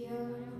here.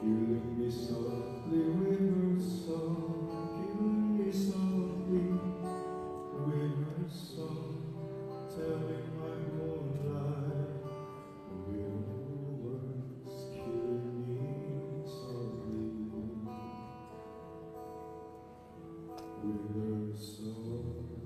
Killing me softly with her song, killing me softly with her song, telling my whole life with her words, killing me softly with her song.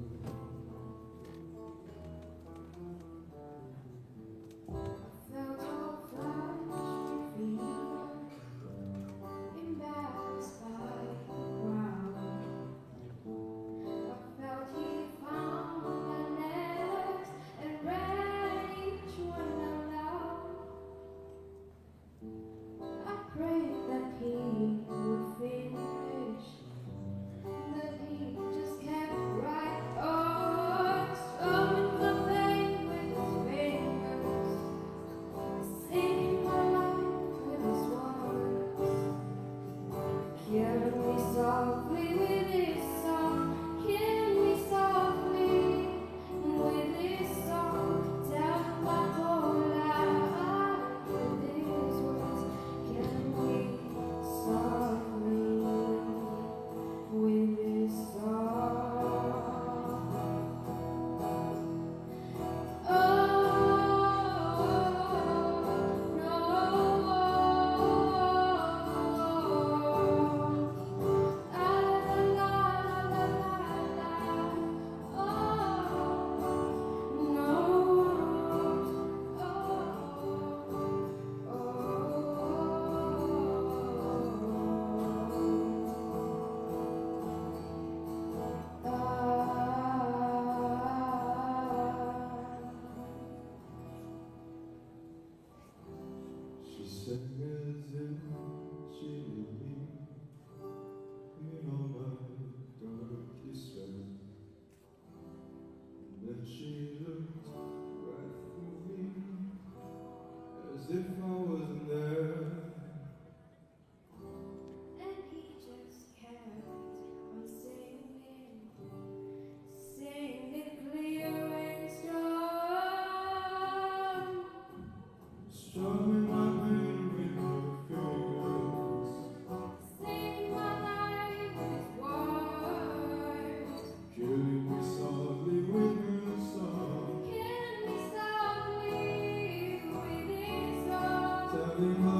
she looked right through me as if I was Hallelujah.